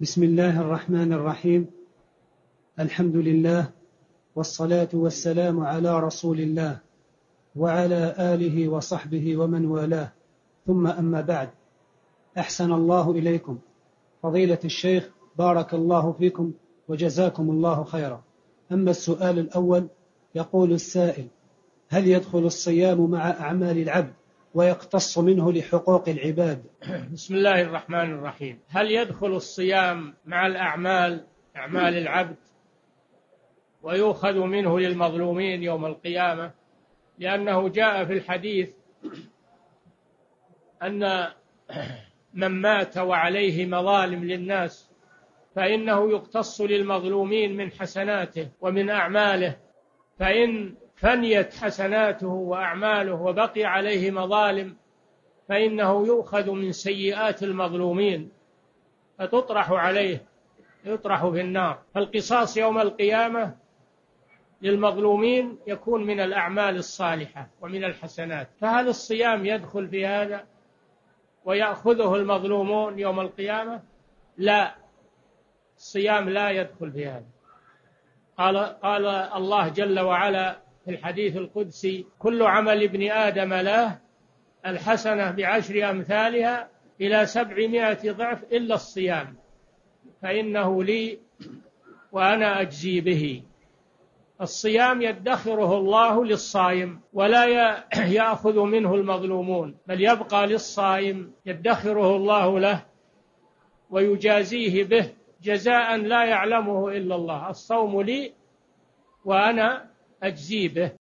بسم الله الرحمن الرحيم. الحمد لله والصلاة والسلام على رسول الله وعلى آله وصحبه ومن والاه. ثم أما بعد. أحسن الله إليكم. فضيلة الشيخ بارك الله فيكم وجزاكم الله خيرا. أما السؤال الأول يقول السائل هل يدخل الصيام مع أعمال العبد؟ ويقتص منه لحقوق العباد. بسم الله الرحمن الرحيم. هل يدخل الصيام مع الأعمال أعمال العبد ويؤخذ منه للمظلومين يوم القيامة؟ لأنه جاء في الحديث أن من مات وعليه مظالم للناس فإنه يقتص للمظلومين من حسناته ومن أعماله فإن فنيت حسناته وأعماله وبقي عليه مظالم فإنه يؤخذ من سيئات المظلومين فتطرح عليه يطرح في النار. فالقصاص يوم القيامة للمظلومين يكون من الأعمال الصالحة ومن الحسنات. فهل الصيام يدخل في هذا ويأخذه المظلومون يوم القيامة؟ لا الصيام لا يدخل في هذا. قال قال الله جل وعلا في الحديث القدسي كل عمل ابن آدم له الحسنة بعشر أمثالها إلى سبعمائة ضعف إلا الصيام. فإنه لي وأنا أجزي به. الصيام يدخره الله للصائم ولا يأخذ منه المظلومون بل يبقى للصائم يدخره الله له ويجازيه به جزاء لا يعلمه إلا الله. الصوم لي وأنا أجزي به.